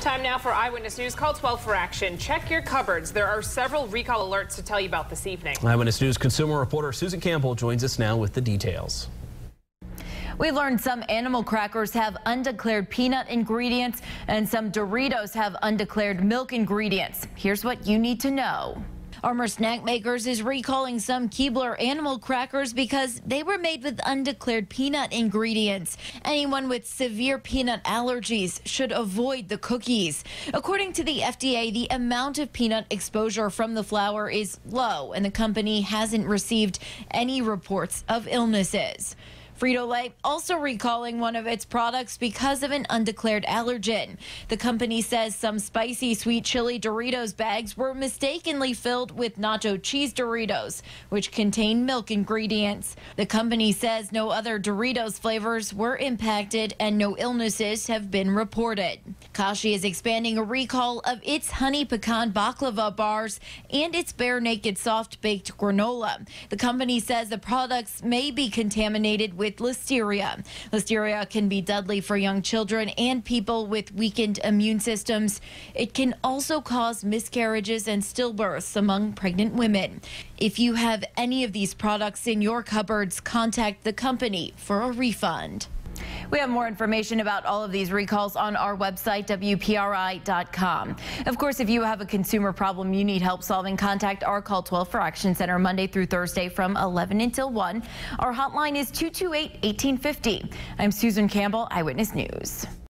Time now for Eyewitness News. Call 12 for action. Check your cupboards. There are several recall alerts to tell you about this evening. Eyewitness News consumer reporter Susan Campbell joins us now with the details. We learned some animal crackers have undeclared peanut ingredients and some Doritos have undeclared milk ingredients. Here's what you need to know. Armour Snack Makers is recalling some Keebler animal crackers because they were made with undeclared peanut ingredients. Anyone with severe peanut allergies should avoid the cookies. According to the FDA, the amount of peanut exposure from the flour is low, and the company hasn't received any reports of illnesses. Frito-Lay also recalling one of its products because of an undeclared allergen. The company says some spicy sweet chili Doritos bags were mistakenly filled with nacho cheese Doritos, which contain milk ingredients. The company says no other Doritos flavors were impacted and no illnesses have been reported. Kashi is expanding a recall of its honey pecan baklava bars and its Bear Naked soft baked granola. The company says the products may be contaminated with with listeria. Listeria can be deadly for young children and people with weakened immune systems. It can also cause miscarriages and stillbirths among pregnant women. If you have any of these products in your cupboards, contact the company for a refund. We have more information about all of these recalls on our website, WPRI.com. Of course, if you have a consumer problem you need help solving, contact our Call 12 for Action Center Monday through Thursday from 11 until 1. Our hotline is 228 1850. I'm Susan Campbell, Eyewitness News.